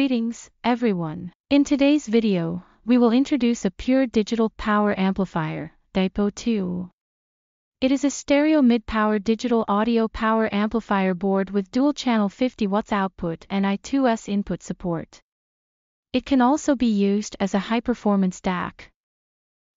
Greetings, everyone. In today's video, we will introduce a pure digital power amplifier, DIPO 2. It is a stereo mid-power digital audio power amplifier board with dual-channel 50 watts output and I2S input support. It can also be used as a high-performance DAC.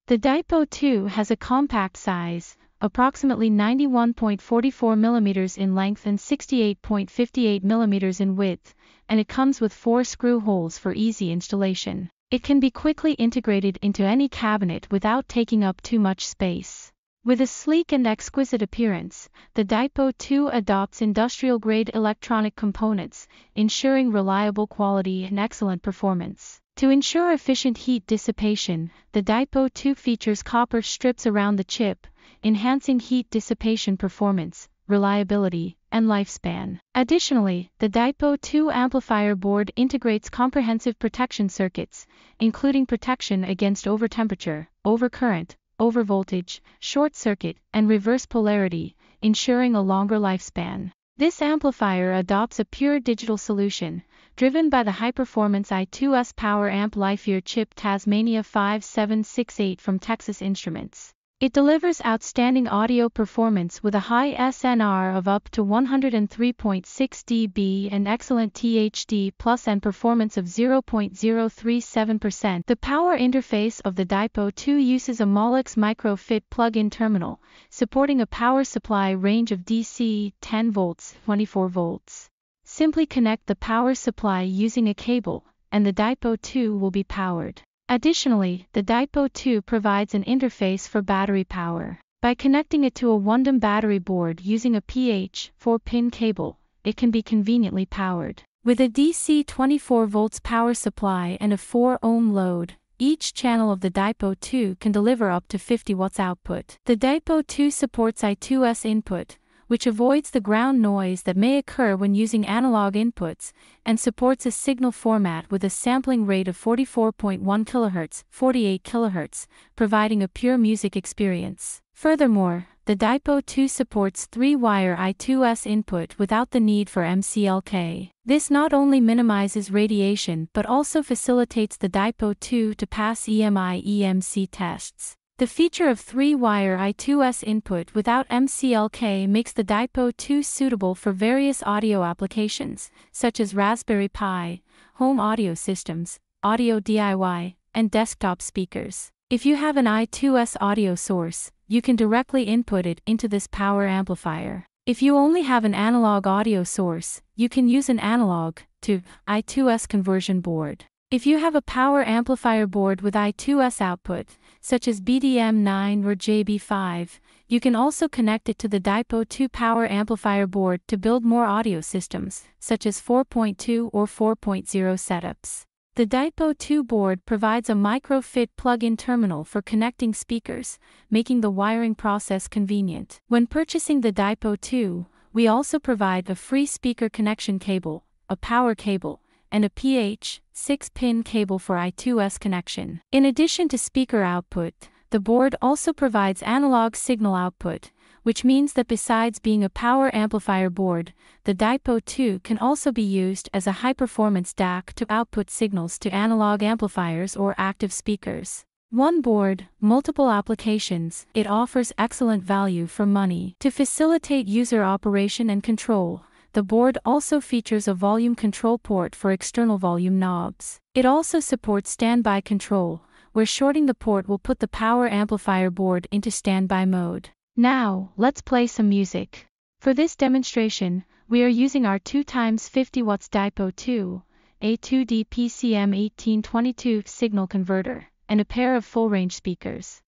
The DIPO 2 has a compact size, approximately 91.44 mm in length and 68.58 mm in width, and it comes with four screw holes for easy installation. It can be quickly integrated into any cabinet without taking up too much space. With a sleek and exquisite appearance, the DIPO 2 adopts industrial-grade electronic components, ensuring reliable quality and excellent performance. To ensure efficient heat dissipation, the DIPO 2 features copper strips around the chip, enhancing heat dissipation performance, reliability, and lifespan. Additionally, the DIPO 2 amplifier board integrates comprehensive protection circuits, including protection against overtemperature, overcurrent, overvoltage, short circuit, and reverse polarity, ensuring a longer lifespan. This amplifier adopts a pure digital solution, driven by the high-performance I2S Power Amplifier chip TAS5768 from Texas Instruments. It delivers outstanding audio performance with a high SNR of up to 103.6 dB and excellent THD plus N performance of 0.037%. The power interface of the DIPO 2 uses a Molex MicroFit plug-in terminal, supporting a power supply range of DC 10 volts, 24 volts. Simply connect the power supply using a cable, and the DIPO 2 will be powered. Additionally, the DIPO 2 provides an interface for battery power. By connecting it to a Wondom battery board using a PH 4-pin cable, it can be conveniently powered. With a DC 24 volts power supply and a 4 ohm load, each channel of the DIPO 2 can deliver up to 50 watts output. The DIPO 2 supports I2S input, which avoids the ground noise that may occur when using analog inputs, and supports a signal format with a sampling rate of 44.1 kHz, 48 kHz, providing a pure music experience. Furthermore, the DIPO 2 supports 3-wire I2S input without the need for MCLK. This not only minimizes radiation but also facilitates the DIPO 2 to pass EMI EMC tests. The feature of 3-wire I2S input without MCLK makes the DIPO 2 suitable for various audio applications, such as Raspberry Pi, home audio systems, audio DIY, and desktop speakers. If you have an I2S audio source, you can directly input it into this power amplifier. If you only have an analog audio source, you can use an analog to I2S conversion board. If you have a power amplifier board with I2S output, such as BDM9 or JAB5, you can also connect it to the DIPO 2 power amplifier board to build more audio systems, such as 4.2 or 4.0 setups. The DIPO 2 board provides a micro-fit plug-in terminal for connecting speakers, making the wiring process convenient. When purchasing the DIPO 2, we also provide a free speaker connection cable, a power cable, and a PH 6-pin cable for I2S connection. In addition to speaker output, the board also provides analog signal output, which means that besides being a power amplifier board, the DIPO 2 can also be used as a high-performance DAC to output signals to analog amplifiers or active speakers. One board, multiple applications, it offers excellent value for money. To facilitate user operation and control, the board also features a volume control port for external volume knobs. It also supports standby control, where shorting the port will put the power amplifier board into standby mode. Now, let's play some music. For this demonstration, we are using our 2 x 50 watts DIPO 2, A2D PCM 1822 signal converter, and a pair of full-range speakers.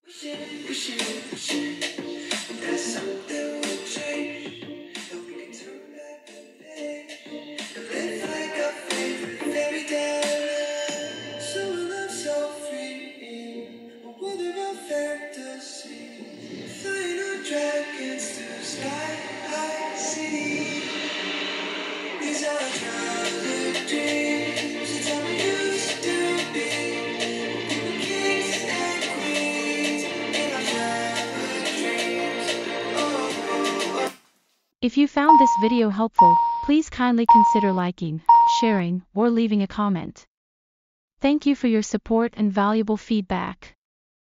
If you found this video helpful, please kindly consider liking, sharing, or leaving a comment. Thank you for your support and valuable feedback.